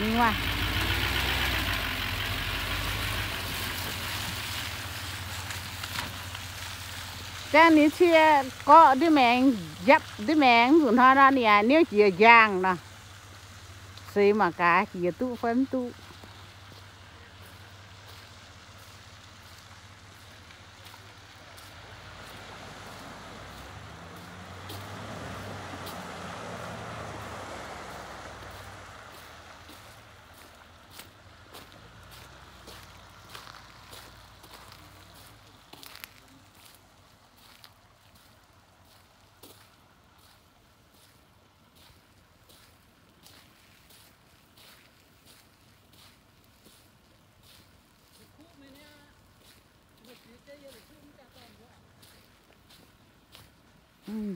đi ngoài. Cái này chia có đi mèn dập đi mèn của nó ra nè à, nếu chỉ giang nè xí mà cả chỉ tu phấn tu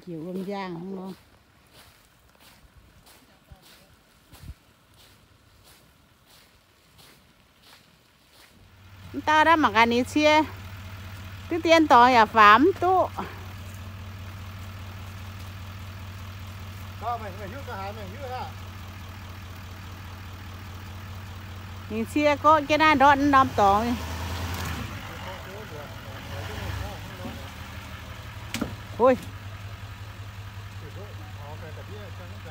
chiều gom giang không lo. Ta đã mặc cái này chia cái tiền to mày hút ra. mình chia có cái này đó năm to ôi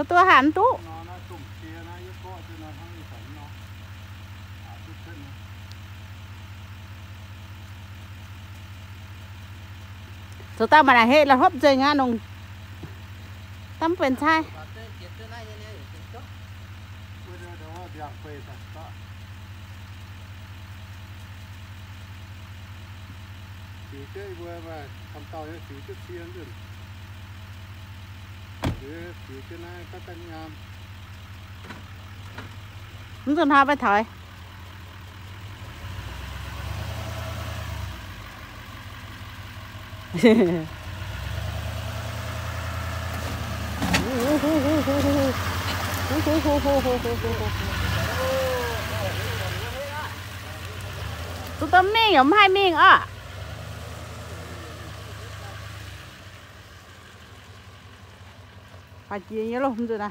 sao tôi hạn tú sao ta mà là hết là hấp dây ngã nùng. Tắm phần sai Chỉ chơi vừa mà thăm tao nó chỉ chơi xiên rồi phía phía chúng tôi hai bên thời tụi tao miệng không hai miệng à phải chia nhớ luôn rồi nè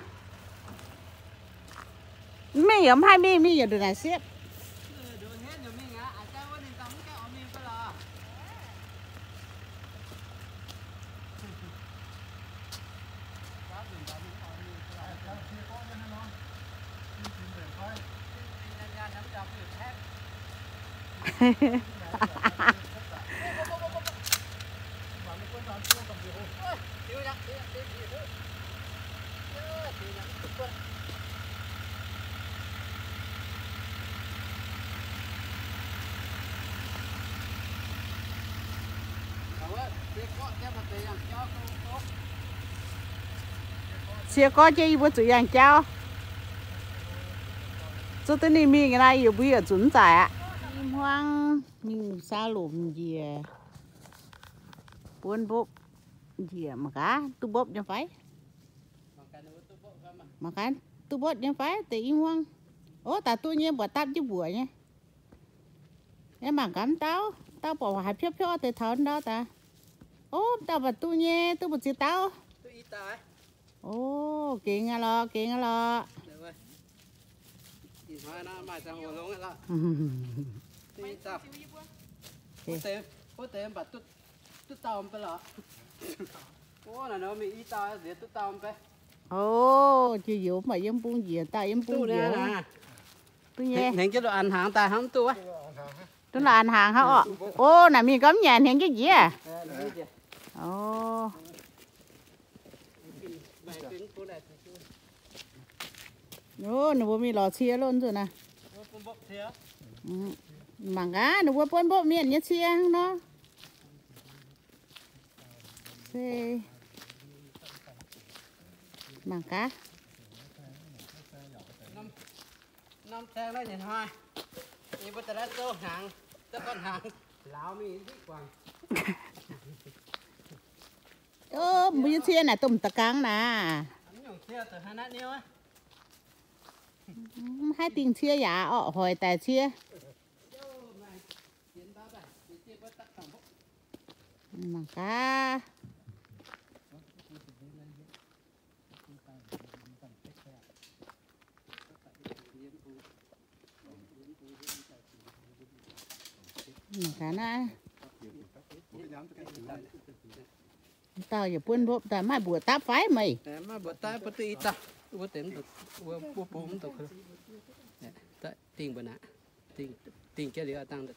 miệng giống hai miệng miệng giờ được này xếp được cái chia có chơi bữa chủ yang cháu. Cho tới nay mình cái này yêu bây giờ chuẩn giải ạ. Im hoang mình xa lùm gì buôn bốp gì mà cá, tu bốp cho phải mà cái tu cho phải thì im hoang. Ố ta tu nhiên bỏ tắt chứ bùa nhé em mà cắm tao tao bỏ hai phiếu phiếu thì thở đó ta. Ô tao bảo tu nhiên tu bảo chỉ tao tôi ít tài ô kiện à lo kiện à lo thì mai nó mai sang hồ lông lại tôi ít Thì- có tiền có tiền bà tôi tôi tao không phải là ô là nó bị ít tao để tôi tao không phải Ồ, chị dụ mà em buông gì ta em buông dìa. Tôi nghe. Hiện chứ đồ ăn hàng ta không tôi á. Tôi là ăn hàng hả ạ? Ô, nè mình cấm nhà hiện cái gì à? Ồ. Nó nó bố mi lò chia luôn rồi nè. Ừ, mà ngá nó bố bố miền nhé chia nó. Xe mảng cá. Năm xe lấy nhìn hoa đi bắt ra tôm hàng tôm con hàng. Lão mi thích quăng, ơ bây giờ này tôm tạc cang nè hai tiếng chia giá dạ, ọ hồi tài chia mảng cá. khá na. Tao giờ quên bộ ta mai bữa tao phái mày. Mai bữa tao bữa tao. Tao bữa tiền được bữa bữa bốn tao tiền bữa nã tiền tiền cái gì tăng được